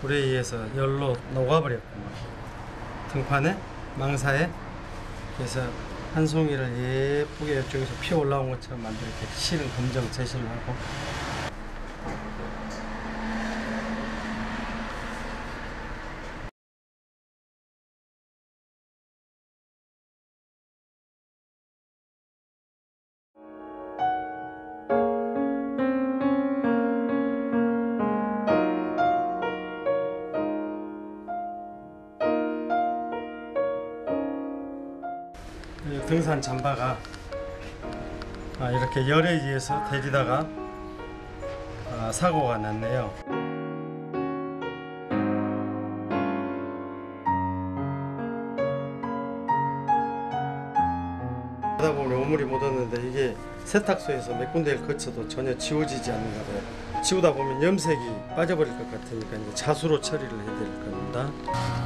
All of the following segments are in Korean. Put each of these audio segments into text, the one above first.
불에 의해서 열로 녹아버렸고 등판에 망사에 그래서 한 송이를 예쁘게 이쪽에서 피어 올라온 것처럼 만들게 실은 검정 제시를 하고 등산 잠바가 아, 이렇게 열에 의해서 데리다가 아, 사고가 났네요. 하다 보면 오물이 묻었는데 이게 세탁소에서 몇 군데를 거쳐도 전혀 지워지지 않는가 봐요. 지우다 보면 염색이 빠져버릴 것 같으니까 이제 자수로 처리를 될 겁니다.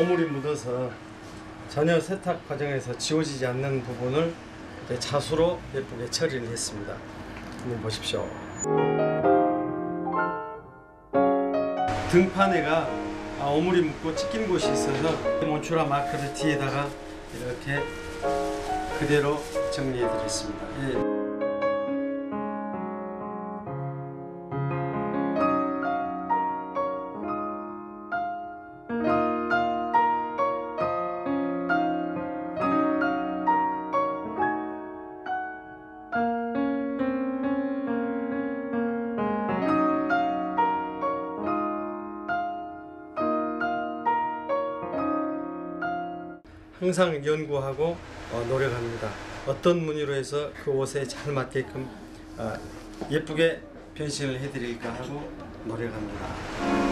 네, 오물이 묻어서 전혀 세탁 과정에서 지워지지 않는 부분을 자수로 예쁘게 처리를 했습니다. 한번 보십시오. 등판에가 아, 오물이 묻고 찢긴 곳이 있어서 몬추라 마크를 뒤에다가 이렇게 그대로 정리해 드렸습니다. 예. 항상 연구하고 어, 노력합니다. 어떤 무늬로 해서 그 옷에 잘 맞게끔 어, 예쁘게 변신을 해드릴까 하고 노력합니다.